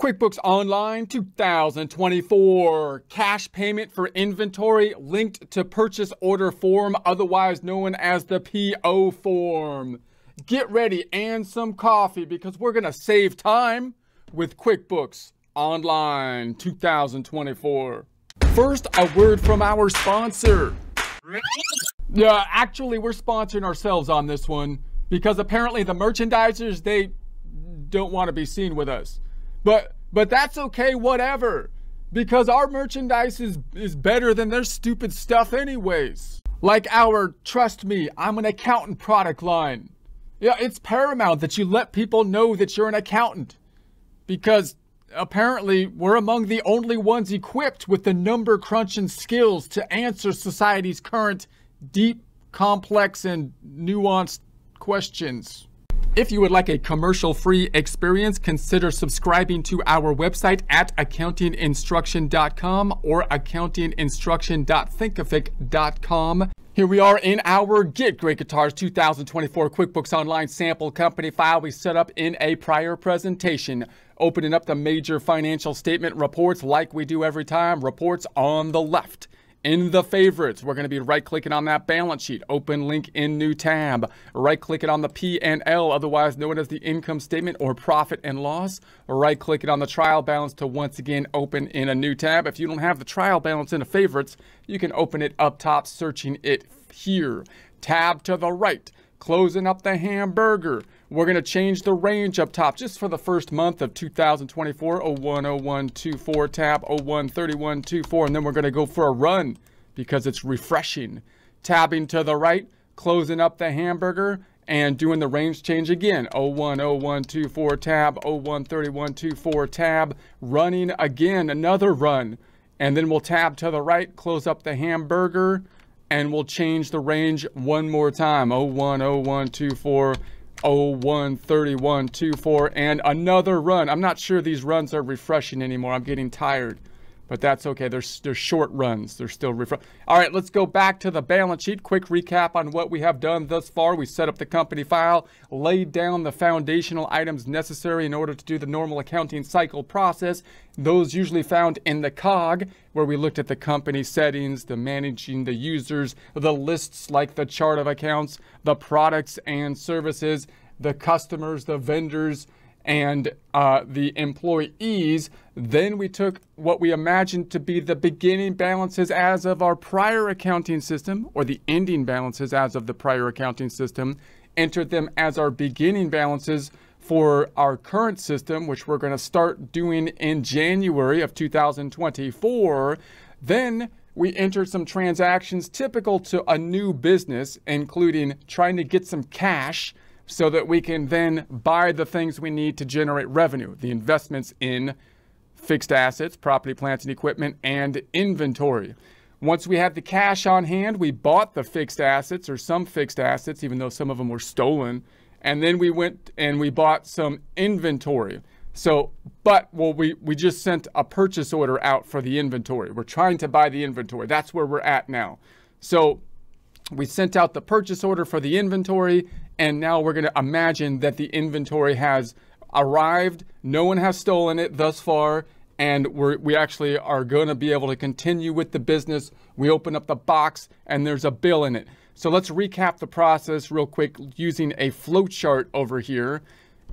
QuickBooks Online 2024. Cash payment for inventory linked to purchase order form, otherwise known as the PO form. Get ready and some coffee because we're going to save time with QuickBooks Online 2024. First, a word from our sponsor. Yeah, actually, we're sponsoring ourselves on this one because apparently the merchandisers, they don't want to be seen with us. But but that's okay, whatever. Because our merchandise is, is better than their stupid stuff anyways. Like our trust me, I'm an accountant product line. Yeah, it's paramount that you let people know that you're an accountant. Because apparently we're among the only ones equipped with the number crunching skills to answer society's current deep, complex, and nuanced questions. If you would like a commercial-free experience, consider subscribing to our website at accountinginstruction.com or accountinginstruction.thinkific.com. Here we are in our Get Great Guitars 2024 QuickBooks Online sample company file we set up in a prior presentation. Opening up the major financial statement reports like we do every time, reports on the left. In the favorites, we're going to be right-clicking on that balance sheet, open link in new tab, right-clicking on the P&L, otherwise known as the income statement or profit and loss, right-clicking on the trial balance to once again open in a new tab. If you don't have the trial balance in the favorites, you can open it up top, searching it here. Tab to the right, closing up the hamburger. We're going to change the range up top just for the first month of 2024, 010124 tab 013124, and then we're going to go for a run because it's refreshing. Tabbing to the right, closing up the hamburger, and doing the range change again. 010124 tab 013124 tab, running again, another run. And then we'll tab to the right, close up the hamburger, and we'll change the range one more time. 010124 013124 and another run. I'm not sure these runs are refreshing anymore. I'm getting tired, but that's okay. They're, they're short runs. They're still. All right, let's go back to the balance sheet. Quick recap on what we have done thus far. We set up the company file, laid down the foundational items necessary in order to do the normal accounting cycle process. Those usually found in the COG, where we looked at the company settings, the managing the users, the lists like the chart of accounts, the products and services, the customers, the vendors, and uh, the employees. Then we took what we imagined to be the beginning balances as of our prior accounting system, or the ending balances as of the prior accounting system, entered them as our beginning balances for our current system, which we're going to start doing in January of 2024. Then we entered some transactions typical to a new business, including trying to get some cash so that we can then buy the things we need to generate revenue, the investments in fixed assets, property, plants, and equipment, and inventory. Once we had the cash on hand, we bought the fixed assets or some fixed assets, even though some of them were stolen. And then we went and we bought some inventory. So, but well, we, we just sent a purchase order out for the inventory. We're trying to buy the inventory. That's where we're at now. So we sent out the purchase order for the inventory, and now we're going to imagine that the inventory has arrived. No one has stolen it thus far, and we actually are going to be able to continue with the business. We open up the box, and there's a bill in it. So let's recap the process real quick using a flow chart over here.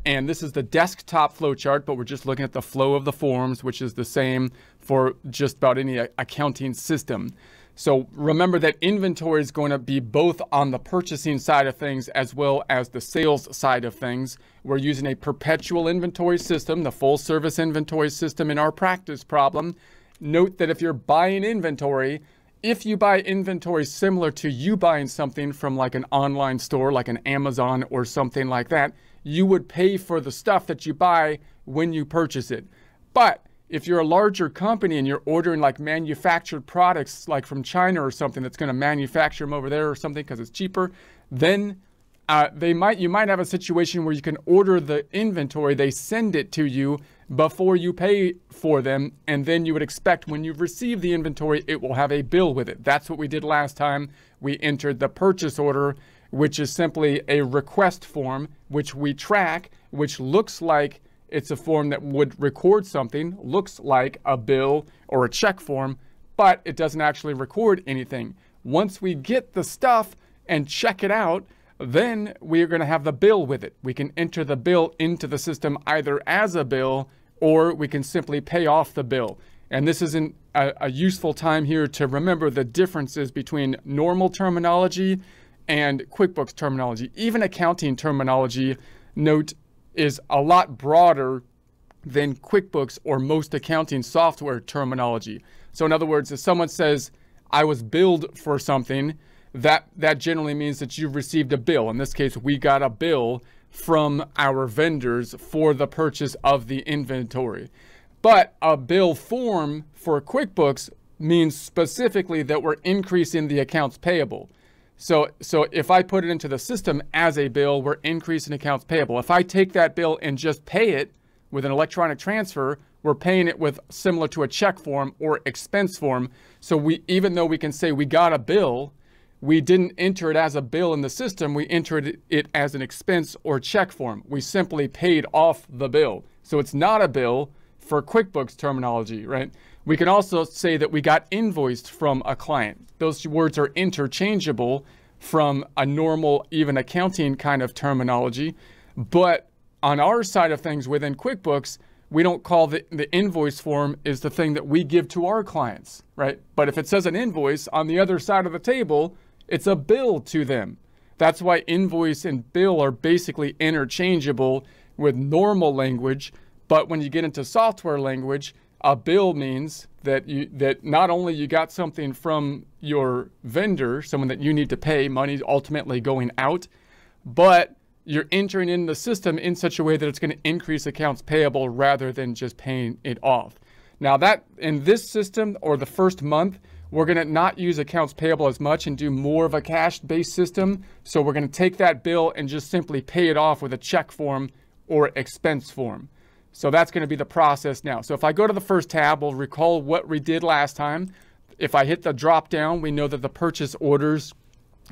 And this is the desktop flow chart, but we're just looking at the flow of the forms, which is the same for just about any accounting system. So remember that inventory is going to be both on the purchasing side of things as well as the sales side of things. We're using a perpetual inventory system, the full service inventory system in our practice problem. Note that if you're buying inventory, if you buy inventory similar to you buying something from like an online store, like an Amazon or something like that, you would pay for the stuff that you buy when you purchase it. But if you're a larger company and you're ordering like manufactured products like from China or something that's going to manufacture them over there or something because it's cheaper, then uh, they might you might have a situation where you can order the inventory, they send it to you before you pay for them, and then you would expect when you've received the inventory, it will have a bill with it. That's what we did last time. We entered the purchase order, which is simply a request form, which we track, which looks like it's a form that would record something, looks like a bill or a check form, but it doesn't actually record anything. Once we get the stuff and check it out, then we are going to have the bill with it. We can enter the bill into the system either as a bill or we can simply pay off the bill. And this is an, a, a useful time here to remember the differences between normal terminology and QuickBooks terminology. Even accounting terminology, note, is a lot broader than QuickBooks or most accounting software terminology. So in other words, if someone says, I was billed for something, that, that generally means that you've received a bill. In this case, we got a bill from our vendors for the purchase of the inventory. But a bill form for QuickBooks means specifically that we're increasing the accounts payable. So, so if I put it into the system as a bill, we're increasing accounts payable. If I take that bill and just pay it with an electronic transfer, we're paying it with similar to a check form or expense form. So we, even though we can say we got a bill, we didn't enter it as a bill in the system. We entered it as an expense or check form. We simply paid off the bill. So it's not a bill for QuickBooks terminology, right? We can also say that we got invoiced from a client. Those words are interchangeable from a normal, even accounting kind of terminology. But on our side of things within QuickBooks, we don't call the, the invoice form is the thing that we give to our clients, right? But if it says an invoice on the other side of the table, it's a bill to them. That's why invoice and bill are basically interchangeable with normal language. But when you get into software language, a bill means that you that not only you got something from your vendor, someone that you need to pay, money ultimately going out, but you're entering in the system in such a way that it's going to increase accounts payable rather than just paying it off. Now that in this system or the first month, we're going to not use accounts payable as much and do more of a cash-based system. So we're going to take that bill and just simply pay it off with a check form or expense form. So that's going to be the process now. So if I go to the first tab, we'll recall what we did last time. If I hit the drop down, we know that the purchase orders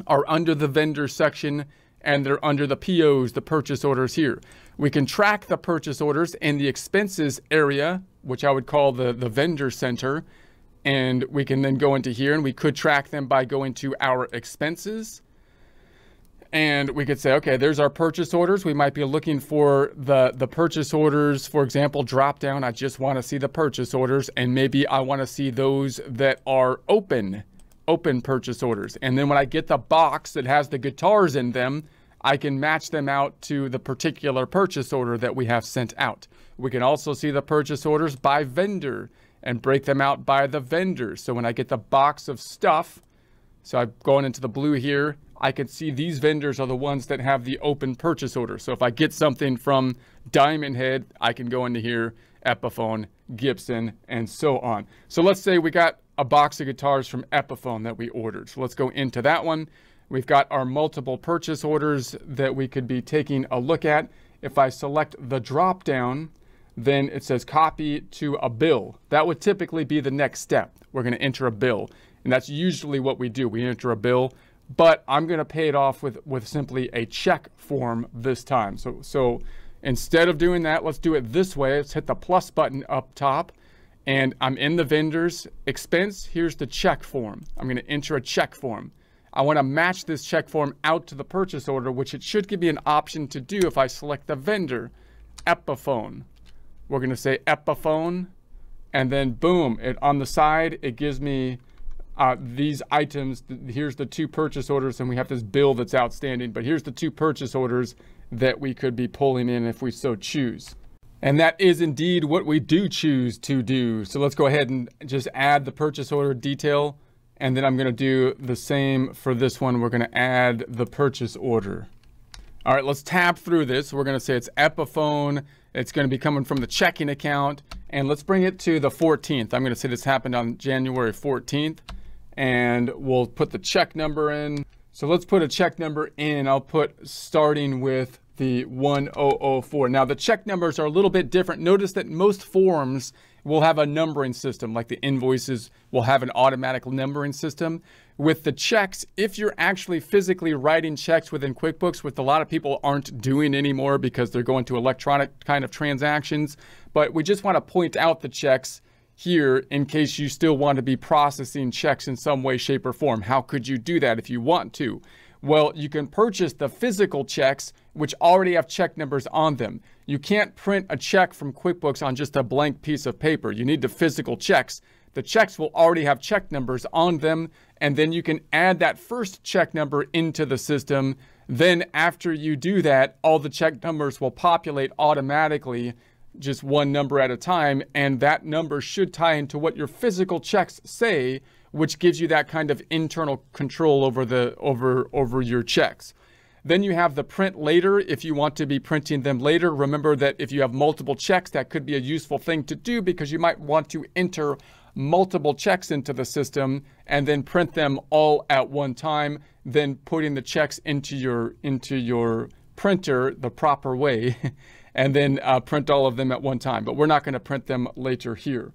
are under the vendor section and they're under the POs, the purchase orders here. We can track the purchase orders in the expenses area, which I would call the, the vendor center. And we can then go into here and we could track them by going to our expenses and we could say, okay, there's our purchase orders. We might be looking for the, the purchase orders, for example, drop down. I just want to see the purchase orders, and maybe I want to see those that are open, open purchase orders. And then when I get the box that has the guitars in them, I can match them out to the particular purchase order that we have sent out. We can also see the purchase orders by vendor and break them out by the vendor. So when I get the box of stuff, so I'm going into the blue here, I can see these vendors are the ones that have the open purchase order. So if I get something from Diamond Head, I can go into here, Epiphone, Gibson, and so on. So let's say we got a box of guitars from Epiphone that we ordered. So let's go into that one. We've got our multiple purchase orders that we could be taking a look at. If I select the drop down, then it says copy to a bill. That would typically be the next step. We're going to enter a bill. And that's usually what we do. We enter a bill but I'm going to pay it off with, with simply a check form this time. So, so instead of doing that, let's do it this way. Let's hit the plus button up top and I'm in the vendor's expense. Here's the check form. I'm going to enter a check form. I want to match this check form out to the purchase order, which it should give me an option to do if I select the vendor, Epiphone. We're going to say Epiphone, and then boom, it on the side, it gives me uh, these items, here's the two purchase orders, and we have this bill that's outstanding, but here's the two purchase orders that we could be pulling in if we so choose. And that is indeed what we do choose to do. So let's go ahead and just add the purchase order detail. And then I'm going to do the same for this one. We're going to add the purchase order. All right, let's tab through this. We're going to say it's Epiphone. It's going to be coming from the checking account. And let's bring it to the 14th. I'm going to say this happened on January 14th and we'll put the check number in. So let's put a check number in. I'll put starting with the 1004. Now the check numbers are a little bit different. Notice that most forms will have a numbering system, like the invoices will have an automatic numbering system. With the checks, if you're actually physically writing checks within QuickBooks, which a lot of people aren't doing anymore because they're going to electronic kind of transactions, but we just want to point out the checks here in case you still want to be processing checks in some way, shape, or form. How could you do that if you want to? Well, you can purchase the physical checks, which already have check numbers on them. You can't print a check from QuickBooks on just a blank piece of paper. You need the physical checks. The checks will already have check numbers on them, and then you can add that first check number into the system. Then, after you do that, all the check numbers will populate automatically, just one number at a time, and that number should tie into what your physical checks say, which gives you that kind of internal control over the over over your checks. Then you have the print later if you want to be printing them later. Remember that if you have multiple checks, that could be a useful thing to do because you might want to enter multiple checks into the system and then print them all at one time, then putting the checks into your into your printer the proper way and then uh, print all of them at one time. But we're not going to print them later here.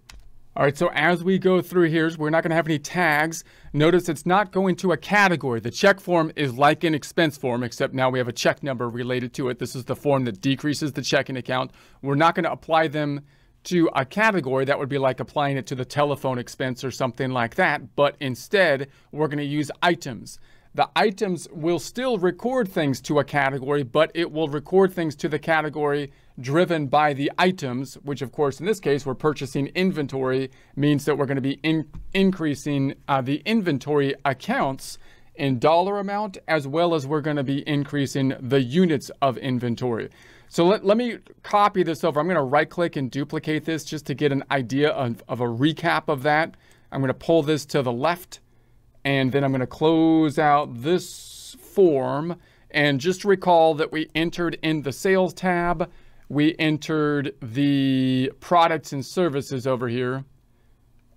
All right, so as we go through here, we're not going to have any tags. Notice it's not going to a category. The check form is like an expense form, except now we have a check number related to it. This is the form that decreases the checking account. We're not going to apply them to a category that would be like applying it to the telephone expense or something like that, but instead we're going to use items. The items will still record things to a category, but it will record things to the category driven by the items, which of course in this case we're purchasing inventory, means that we're going to be in increasing uh, the inventory accounts in dollar amount, as well as we're going to be increasing the units of inventory. So let, let me copy this over. I'm going to right click and duplicate this just to get an idea of, of a recap of that. I'm going to pull this to the left and then I'm going to close out this form and just recall that we entered in the sales tab we entered the products and services over here.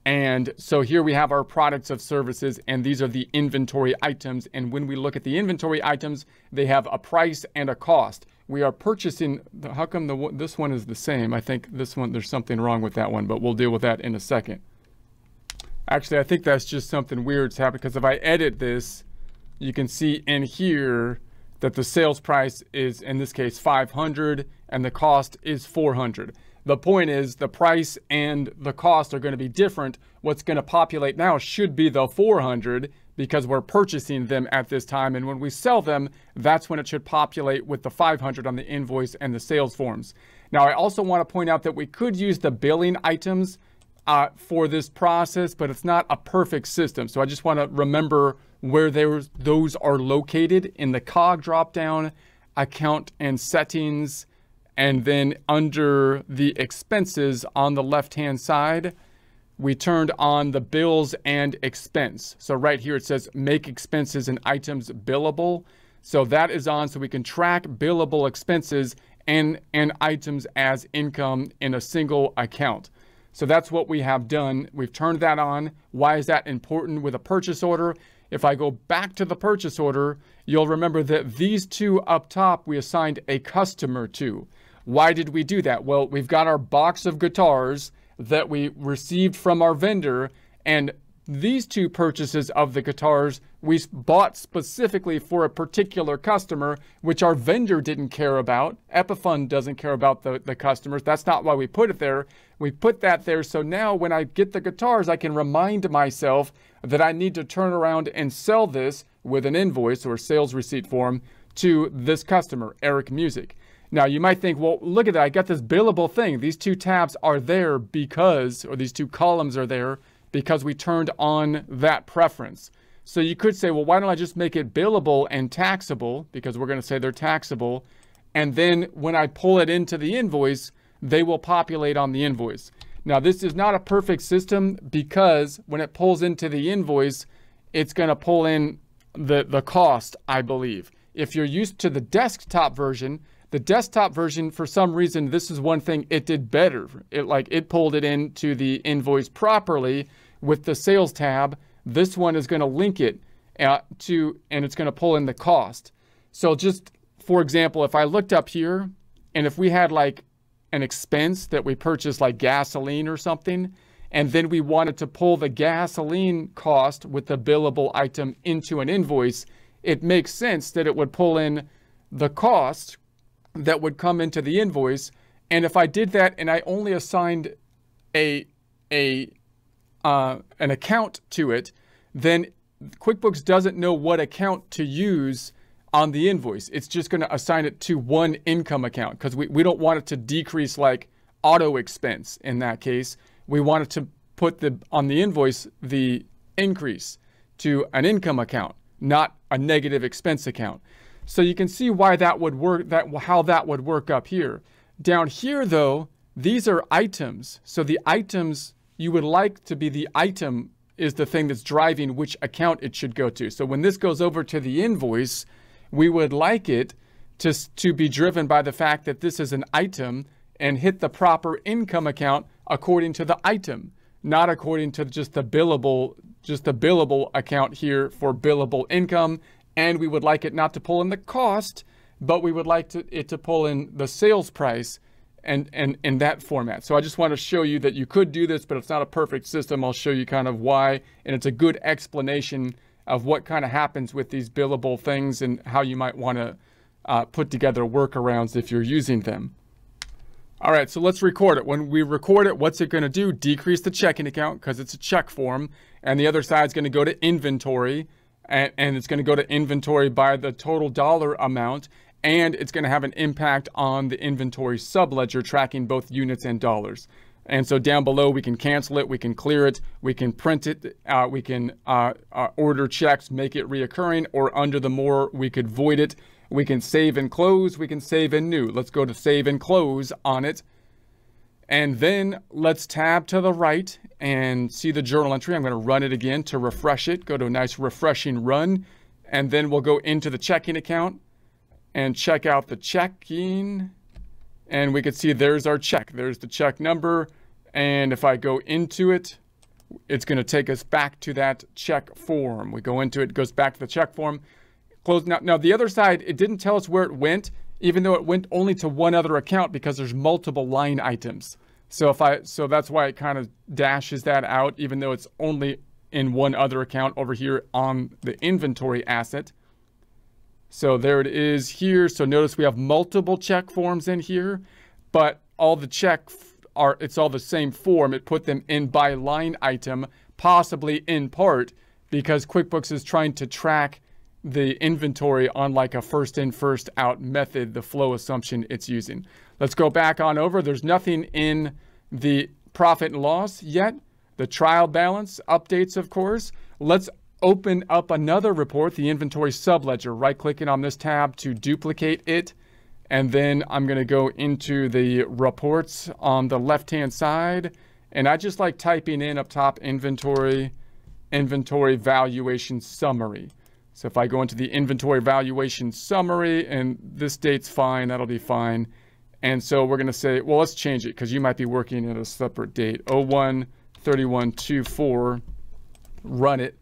And so here we have our products of services, and these are the inventory items. And when we look at the inventory items, they have a price and a cost. We are purchasing, how come the, this one is the same? I think this one, there's something wrong with that one, but we'll deal with that in a second. Actually, I think that's just something weird's happening because if I edit this, you can see in here that the sales price is, in this case, 500 and the cost is 400. The point is the price and the cost are going to be different. What's going to populate now should be the 400 because we're purchasing them at this time. And when we sell them, that's when it should populate with the 500 on the invoice and the sales forms. Now, I also want to point out that we could use the billing items uh, for this process, but it's not a perfect system. So I just want to remember where those are located in the cog dropdown, account and settings, and then under the expenses on the left-hand side, we turned on the bills and expense. So right here it says make expenses and items billable. So that is on so we can track billable expenses and, and items as income in a single account. So that's what we have done. We've turned that on. Why is that important with a purchase order? If I go back to the purchase order, you'll remember that these two up top we assigned a customer to. Why did we do that? Well, we've got our box of guitars that we received from our vendor, and these two purchases of the guitars we bought specifically for a particular customer, which our vendor didn't care about. Epiphone doesn't care about the, the customers. That's not why we put it there. We put that there so now when I get the guitars, I can remind myself that I need to turn around and sell this with an invoice or sales receipt form to this customer, Eric Music. Now, you might think, well, look at that. I got this billable thing. These two tabs are there because, or these two columns are there because we turned on that preference. So you could say, well, why don't I just make it billable and taxable? Because we're going to say they're taxable. And then when I pull it into the invoice, they will populate on the invoice. Now, this is not a perfect system because when it pulls into the invoice, it's going to pull in the, the cost, I believe. If you're used to the desktop version, the desktop version, for some reason, this is one thing it did better. It like it pulled it into the invoice properly with the sales tab. This one is going to link it uh, to, and it's going to pull in the cost. So just for example, if I looked up here and if we had like an expense that we purchased like gasoline or something, and then we wanted to pull the gasoline cost with the billable item into an invoice, it makes sense that it would pull in the cost that would come into the invoice. And if I did that and I only assigned a a uh, an account to it, then QuickBooks doesn't know what account to use on the invoice. It's just going to assign it to one income account because we, we don't want it to decrease like auto expense in that case. We want it to put the on the invoice the increase to an income account, not a negative expense account. So you can see why that would work that how that would work up here. Down here though, these are items. So the items you would like to be the item is the thing that's driving which account it should go to. So when this goes over to the invoice, we would like it to, to be driven by the fact that this is an item and hit the proper income account according to the item, not according to just the billable, just the billable account here for billable income. And we would like it not to pull in the cost, but we would like to, it to pull in the sales price and, and in that format. So I just want to show you that you could do this, but it's not a perfect system. I'll show you kind of why, and it's a good explanation of what kind of happens with these billable things and how you might want to uh, put together workarounds if you're using them. All right, so let's record it. When we record it, what's it going to do? Decrease the checking account because it's a check form, and the other side is going to go to inventory, and, and it's going to go to inventory by the total dollar amount, and it's going to have an impact on the inventory subledger tracking both units and dollars. And so down below, we can cancel it, we can clear it, we can print it, uh, we can uh, uh, order checks, make it reoccurring, or under the more, we could void it. We can save and close, we can save and new. Let's go to save and close on it. And then let's tab to the right and see the journal entry. I'm going to run it again to refresh it. Go to a nice refreshing run. And then we'll go into the checking account and check out the checking. And we can see there's our check. There's the check number. And if I go into it, it's going to take us back to that check form. We go into it, it goes back to the check form. Close now. Now the other side, it didn't tell us where it went, even though it went only to one other account because there's multiple line items. So if I so that's why it kind of dashes that out, even though it's only in one other account over here on the inventory asset. So there it is here. So notice we have multiple check forms in here, but all the check are, it's all the same form. It put them in by line item, possibly in part because QuickBooks is trying to track the inventory on like a first in, first out method, the flow assumption it's using. Let's go back on over. There's nothing in the profit and loss yet. The trial balance updates, of course. Let's open up another report, the inventory subledger, right clicking on this tab to duplicate it. And then I'm going to go into the reports on the left hand side. And I just like typing in up top inventory, inventory valuation summary. So if I go into the inventory valuation summary and this date's fine, that'll be fine. And so we're going to say, well, let's change it because you might be working at a separate date. 01 3124, run it.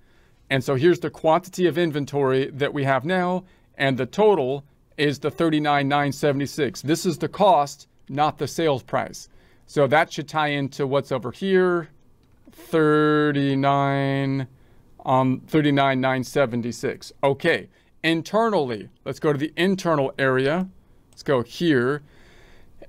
And so here's the quantity of inventory that we have now, and the total is the 39,976. This is the cost, not the sales price. So that should tie into what's over here, 39 um 39,976. Okay, internally, let's go to the internal area. Let's go here.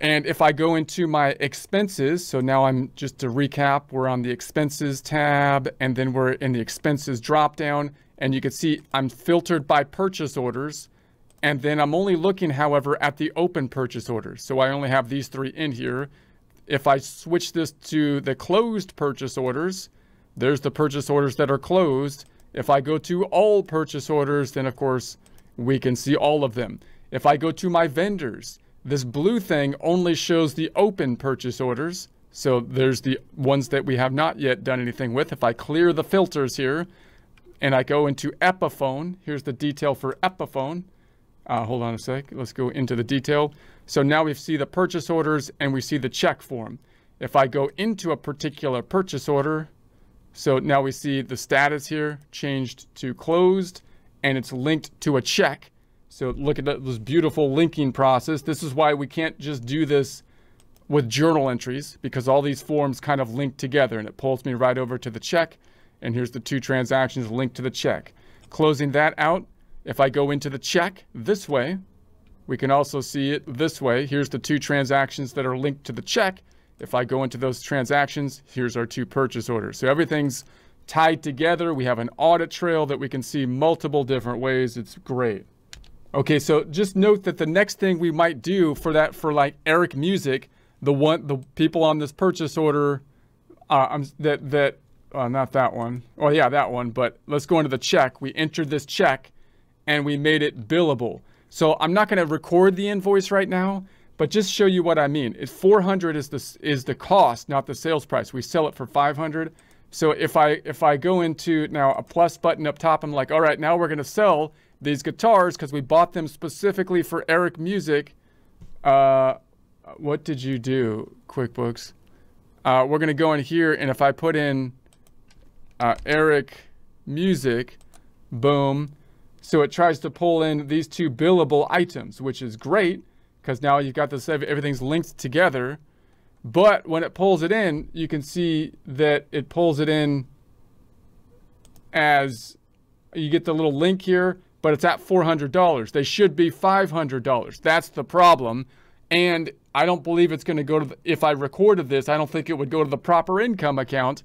And if I go into my expenses, so now I'm just to recap, we're on the expenses tab and then we're in the expenses drop down and you can see I'm filtered by purchase orders. And then I'm only looking, however, at the open purchase orders. So I only have these three in here. If I switch this to the closed purchase orders, there's the purchase orders that are closed. If I go to all purchase orders, then of course we can see all of them. If I go to my vendors, this blue thing only shows the open purchase orders. So there's the ones that we have not yet done anything with. If I clear the filters here and I go into Epiphone, here's the detail for Epiphone. Uh, hold on a sec. Let's go into the detail. So now we see the purchase orders and we see the check form. If I go into a particular purchase order, so now we see the status here changed to closed and it's linked to a check. So look at this beautiful linking process. This is why we can't just do this with journal entries because all these forms kind of link together and it pulls me right over to the check. And here's the two transactions linked to the check. Closing that out, if I go into the check this way, we can also see it this way. Here's the two transactions that are linked to the check. If I go into those transactions, here's our two purchase orders. So everything's tied together. We have an audit trail that we can see multiple different ways. It's great. Okay, so just note that the next thing we might do for that, for like Eric Music, the one, the people on this purchase order, uh, that, that, uh, not that one. Oh yeah, that one, but let's go into the check. We entered this check and we made it billable. So I'm not gonna record the invoice right now, but just show you what I mean. It's 400 is the, is the cost, not the sales price. We sell it for 500. So if I, if I go into now a plus button up top, I'm like, all right, now we're gonna sell these guitars because we bought them specifically for Eric Music. Uh, what did you do, QuickBooks? Uh, we're going to go in here, and if I put in uh, Eric Music, boom. So it tries to pull in these two billable items, which is great because now you've got this, everything's linked together. But when it pulls it in, you can see that it pulls it in as you get the little link here but it's at $400. They should be $500. That's the problem. And I don't believe it's going to go to, the, if I recorded this, I don't think it would go to the proper income account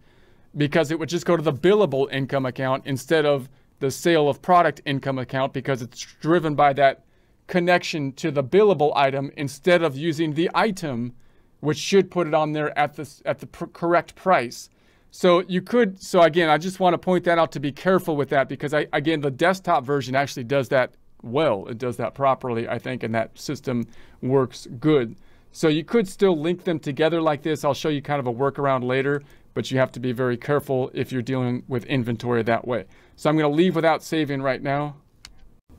because it would just go to the billable income account instead of the sale of product income account because it's driven by that connection to the billable item instead of using the item, which should put it on there at the, at the correct price. So you could, so again, I just want to point that out to be careful with that because I, again, the desktop version actually does that well. It does that properly, I think, and that system works good. So you could still link them together like this. I'll show you kind of a workaround later, but you have to be very careful if you're dealing with inventory that way. So I'm going to leave without saving right now.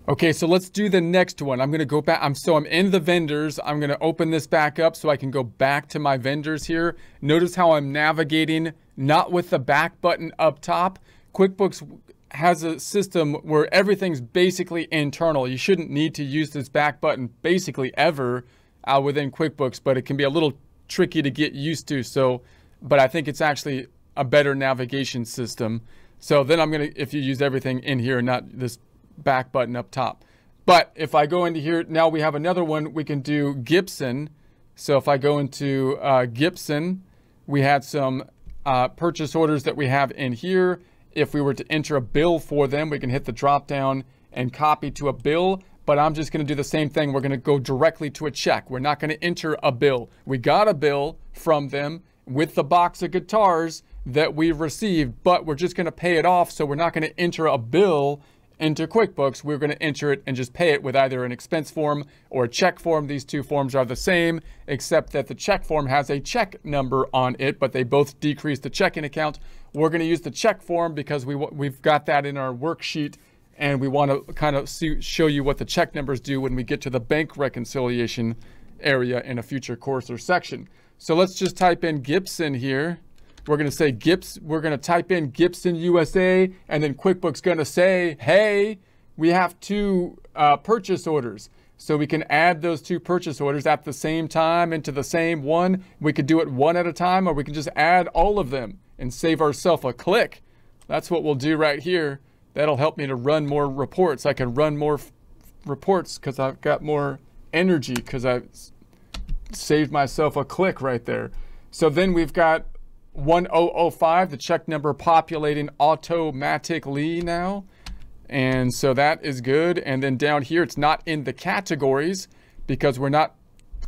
Okay, so let's do the next one. I'm going to go back. I'm so I'm in the vendors. I'm going to open this back up so I can go back to my vendors here. Notice how I'm navigating not with the back button up top. QuickBooks has a system where everything's basically internal. You shouldn't need to use this back button basically ever uh, within QuickBooks, but it can be a little tricky to get used to. So, but I think it's actually a better navigation system. So then I'm going to, if you use everything in here, not this back button up top. But if I go into here, now we have another one, we can do Gibson. So if I go into uh, Gibson, we had some uh, purchase orders that we have in here. If we were to enter a bill for them, we can hit the drop down and copy to a bill. But I'm just going to do the same thing. We're going to go directly to a check. We're not going to enter a bill. We got a bill from them with the box of guitars that we've received, but we're just going to pay it off. So we're not going to enter a bill into QuickBooks, we're going to enter it and just pay it with either an expense form or a check form. These two forms are the same, except that the check form has a check number on it, but they both decrease the checking account. We're going to use the check form because we, we've got that in our worksheet and we want to kind of see, show you what the check numbers do when we get to the bank reconciliation area in a future course or section. So let's just type in Gibson here. We're going to say Gips, we're going to type in Gibson USA, and then QuickBooks going to say, hey, we have two uh, purchase orders. So we can add those two purchase orders at the same time into the same one. We could do it one at a time, or we can just add all of them and save ourselves a click. That's what we'll do right here. That'll help me to run more reports. I can run more reports because I've got more energy because I've saved myself a click right there. So then we've got 1005, the check number populating automatically now. And so that is good. And then down here, it's not in the categories because we're not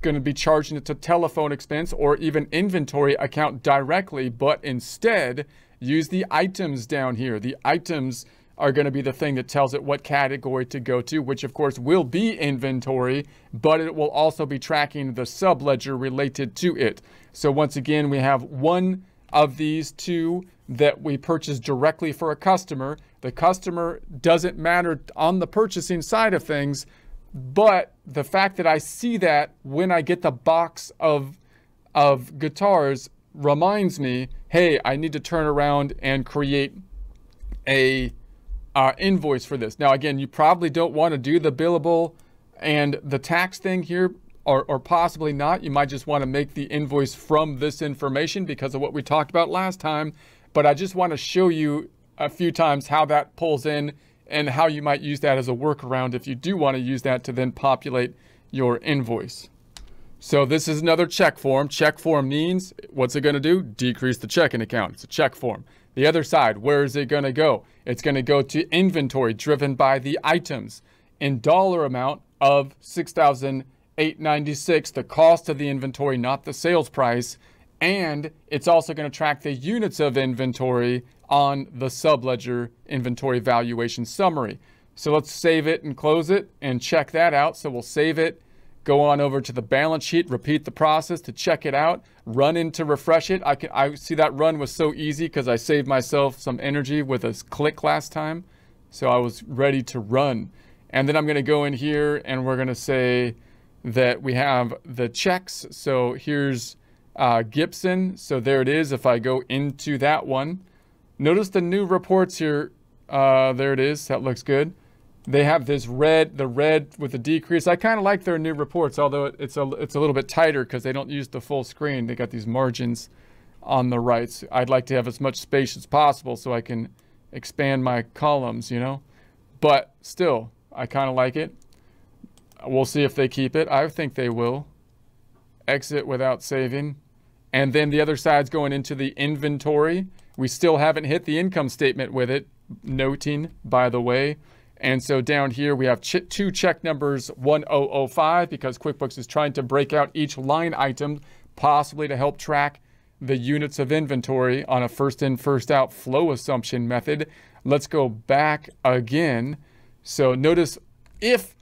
going to be charging it to telephone expense or even inventory account directly, but instead use the items down here. The items are going to be the thing that tells it what category to go to, which of course will be inventory, but it will also be tracking the subledger related to it. So once again, we have one of these two that we purchase directly for a customer. The customer doesn't matter on the purchasing side of things, but the fact that I see that when I get the box of, of guitars reminds me, hey, I need to turn around and create a uh, invoice for this. Now, again, you probably don't want to do the billable and the tax thing here, or, or possibly not. You might just want to make the invoice from this information because of what we talked about last time. But I just want to show you a few times how that pulls in and how you might use that as a workaround if you do want to use that to then populate your invoice. So this is another check form. Check form means, what's it going to do? Decrease the checking account. It's a check form. The other side, where is it going to go? It's going to go to inventory driven by the items in dollar amount of 6,896, the cost of the inventory, not the sales price. And it's also going to track the units of inventory on the subledger inventory valuation summary. So let's save it and close it and check that out. So we'll save it, go on over to the balance sheet, repeat the process to check it out, run in to refresh it. I can I see that run was so easy because I saved myself some energy with a click last time. So I was ready to run. And then I'm going to go in here and we're going to say that we have the checks. So here's uh, Gibson. So there it is. If I go into that one, Notice the new reports here. Uh, there it is. That looks good. They have this red, the red with the decrease. I kind of like their new reports, although it's a it's a little bit tighter because they don't use the full screen. They got these margins on the right. I'd like to have as much space as possible so I can expand my columns, you know. But still, I kind of like it. We'll see if they keep it. I think they will. Exit without saving. And then the other side's going into the inventory. We still haven't hit the income statement with it, noting, by the way. And so down here we have two check numbers 1005 because QuickBooks is trying to break out each line item, possibly to help track the units of inventory on a first in, first out flow assumption method. Let's go back again. So notice if,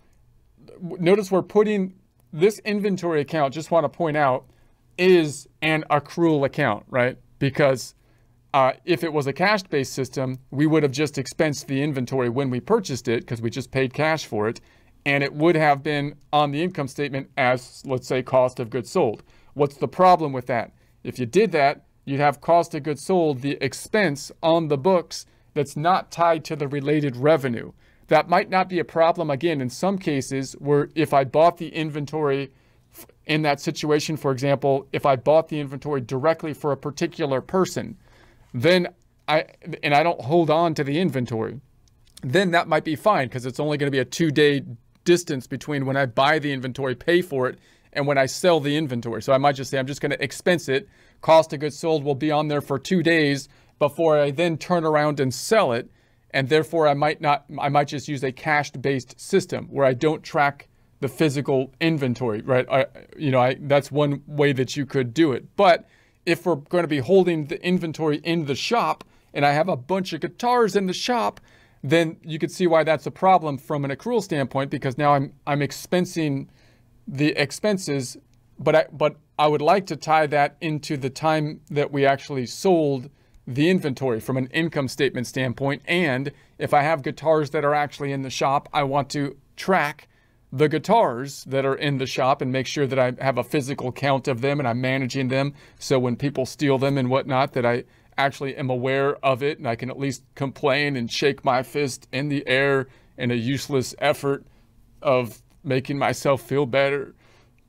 notice we're putting this inventory account, just want to point out, is an accrual account, right? Because uh, if it was a cash-based system, we would have just expensed the inventory when we purchased it because we just paid cash for it, and it would have been on the income statement as, let's say, cost of goods sold. What's the problem with that? If you did that, you'd have cost of goods sold, the expense on the books that's not tied to the related revenue. That might not be a problem, again, in some cases where if I bought the inventory in that situation, for example, if I bought the inventory directly for a particular person, then I and I don't hold on to the inventory, then that might be fine because it's only going to be a two day distance between when I buy the inventory, pay for it, and when I sell the inventory. So I might just say I'm just going to expense it. Cost of goods sold will be on there for two days before I then turn around and sell it. And therefore I might not I might just use a cash based system where I don't track the physical inventory, right? I, you know, I, that's one way that you could do it. But if we're going to be holding the inventory in the shop and I have a bunch of guitars in the shop, then you could see why that's a problem from an accrual standpoint because now I'm I'm expensing the expenses, but I but I would like to tie that into the time that we actually sold the inventory from an income statement standpoint. And if I have guitars that are actually in the shop, I want to track the guitars that are in the shop and make sure that I have a physical count of them and I'm managing them. So when people steal them and whatnot, that I actually am aware of it and I can at least complain and shake my fist in the air in a useless effort of making myself feel better.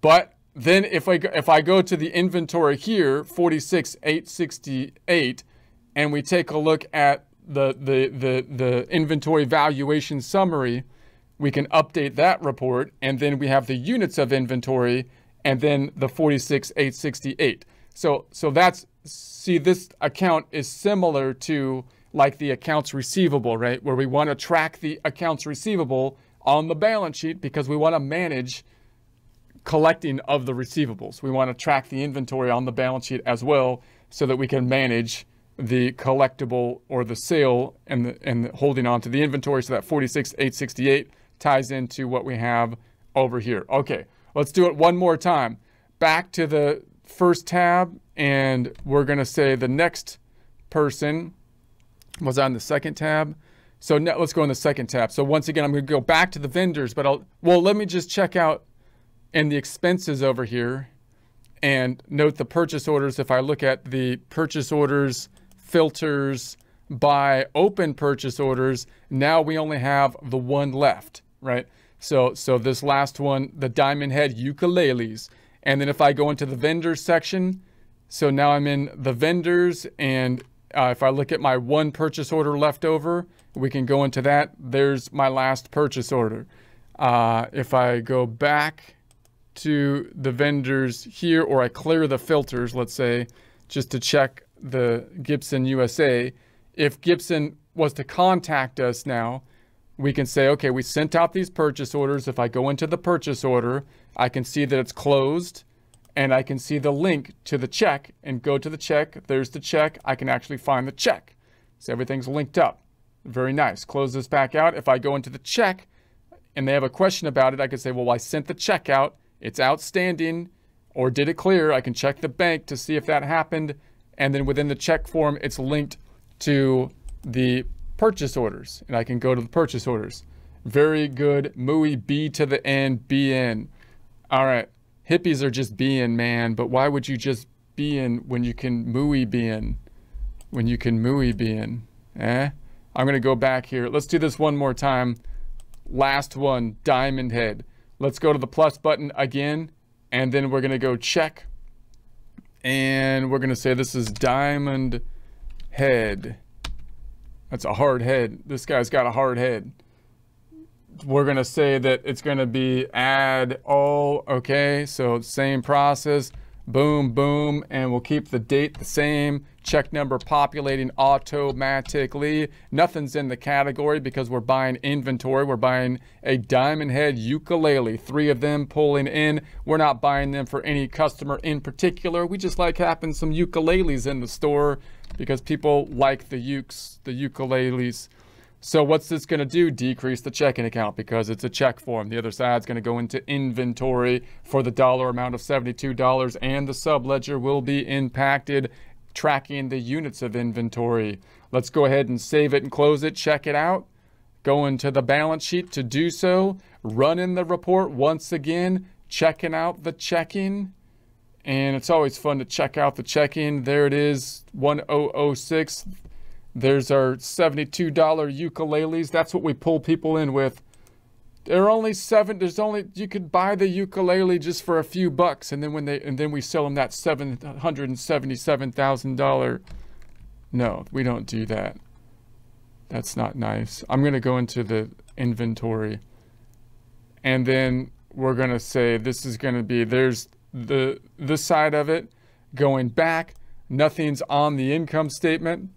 But then if I if I go to the inventory here, 46868, and we take a look at the the the the inventory valuation summary, we can update that report, and then we have the units of inventory, and then the 46868. So, so that's, see, this account is similar to like the accounts receivable, right? Where we want to track the accounts receivable on the balance sheet because we want to manage collecting of the receivables. We want to track the inventory on the balance sheet as well so that we can manage the collectible or the sale and the, and holding on to the inventory. So that 46868 ties into what we have over here. Okay, let's do it one more time. Back to the first tab, and we're going to say the next person was on the second tab. So now let's go in the second tab. So once again, I'm going to go back to the vendors, but I'll, well, let me just check out in the expenses over here and note the purchase orders. If I look at the purchase orders, filters, by open purchase orders, now we only have the one left, right? So, so this last one, the Diamond Head ukuleles. And then if I go into the vendors section, so now I'm in the vendors and uh, if I look at my one purchase order left over, we can go into that. There's my last purchase order. Uh, if I go back to the vendors here, or I clear the filters, let's say, just to check the Gibson USA, if Gibson was to contact us now, we can say, okay, we sent out these purchase orders. If I go into the purchase order, I can see that it's closed and I can see the link to the check and go to the check. There's the check. I can actually find the check. So everything's linked up. Very nice. Close this back out. If I go into the check and they have a question about it, I can say, well, I sent the check out. It's outstanding or did it clear? I can check the bank to see if that happened. And then within the check form, it's linked to the purchase orders and I can go to the purchase orders. Very good. MUI B to the N, BN. All right hippies are just being, man, but why would you just be in when you can mooey be in? When you can mooey be in? Eh? I'm going to go back here. Let's do this one more time. Last one, diamond head. Let's go to the plus button again, and then we're going to go check. And we're to say this is diamond head. That's a hard head. This guy's got a hard head we're to say that it's to be add all, okay? So same process, boom, boom, and we'll keep the date the same. Check number populating automatically. Nothing's in the category because we're buying inventory. We're buying a diamond head ukulele, three of them pulling in. We're not buying them for any customer in particular. We just like having some ukuleles in the store because people like the ukes, the ukuleles. So what's this going to do? Decrease the checking account because it's a check form. The other side's going to go into inventory for the dollar amount of $72 and the subledger will be impacted tracking the units of inventory. Let's go ahead and save it and close it, check it out. Go into the balance sheet to do so. Run in the report once again, checking out the checking. And it's always fun to check out the checking. There it is, 1006. There's our $72 ukuleles. That's what we pull people in with. There are only seven. There's only you could buy the ukulele just for a few bucks, and then when they and then we sell them that seven hundred and seventy-seven thousand dollar. No, we don't do that. That's not nice. I'm gonna go into the inventory, and then we're gonna say this is gonna be there's the this side of it going back. Nothing's on the income statement.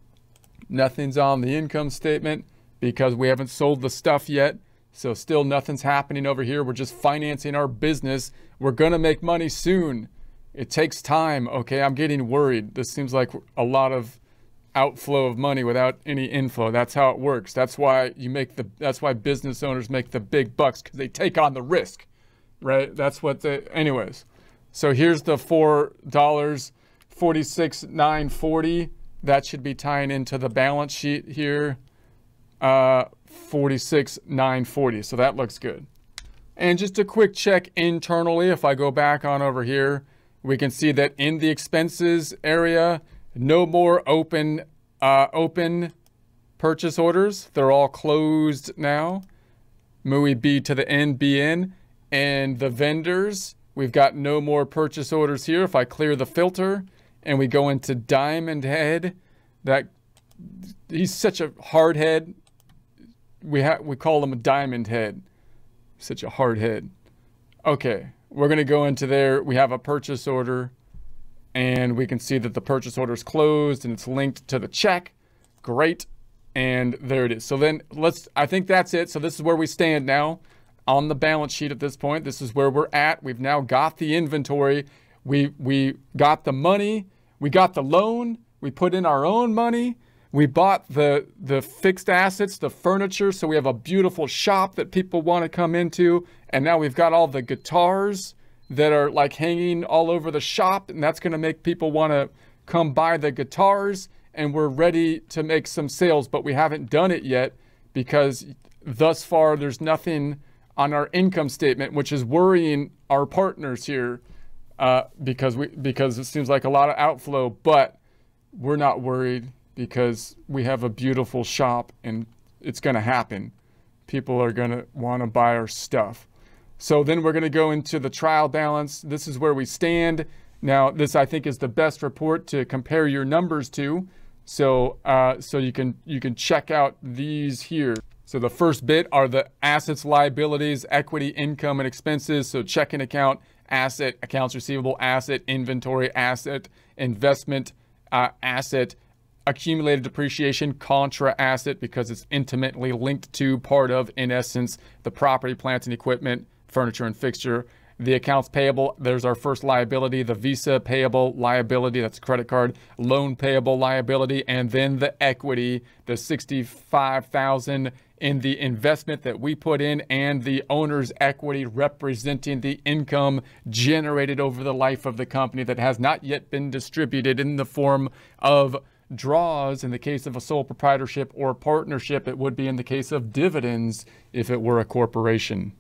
Nothing's on the income statement because we haven't sold the stuff yet. So still nothing's happening over here. We're just financing our business. We're going to make money soon. It takes time. Okay, I'm getting worried. This seems like a lot of outflow of money without any inflow. That's how it works. That's why you make the that's why business owners make the big bucks cuz they take on the risk. Right? That's what the anyways. So here's the $4 46 940 that should be tying into the balance sheet here, uh, 46,940. So that looks good. And just a quick check internally, if I go back on over here, we can see that in the expenses area, no more open, uh, open purchase orders. They're all closed now. MUI B to the end B N, And the vendors, we've got no more purchase orders here. If I clear the filter, and we go into Diamond Head. That he's such a hard head. We have we call him a Diamond Head. Such a hard head. Okay, we're gonna go into there. We have a purchase order, and we can see that the purchase order is closed and it's linked to the check. Great, and there it is. So then let's. I think that's it. So this is where we stand now on the balance sheet at this point. This is where we're at. We've now got the inventory. We we got the money we got the loan, we put in our own money, we bought the the fixed assets, the furniture, so we have a beautiful shop that people want to come into, and now we've got all the guitars that are like hanging all over the shop, and that's going to make people want to come buy the guitars, and we're ready to make some sales, but we haven't done it yet because thus far there's nothing on our income statement, which is worrying our partners here uh, because we because it seems like a lot of outflow, but we're not worried because we have a beautiful shop and it's going to happen. People are going to want to buy our stuff. So then we're going to go into the trial balance. This is where we stand. Now, this I think is the best report to compare your numbers to. So, uh, so you can you can check out these here. So the first bit are the assets, liabilities, equity, income, and expenses. So checking account, asset, accounts receivable, asset, inventory, asset, investment, uh, asset, accumulated depreciation, contra asset, because it's intimately linked to part of, in essence, the property, plants, and equipment, furniture, and fixture. The accounts payable, there's our first liability, the Visa payable liability, that's credit card, loan payable liability, and then the equity, the 65,000 in the investment that we put in and the owner's equity representing the income generated over the life of the company that has not yet been distributed in the form of draws in the case of a sole proprietorship or partnership. It would be in the case of dividends if it were a corporation.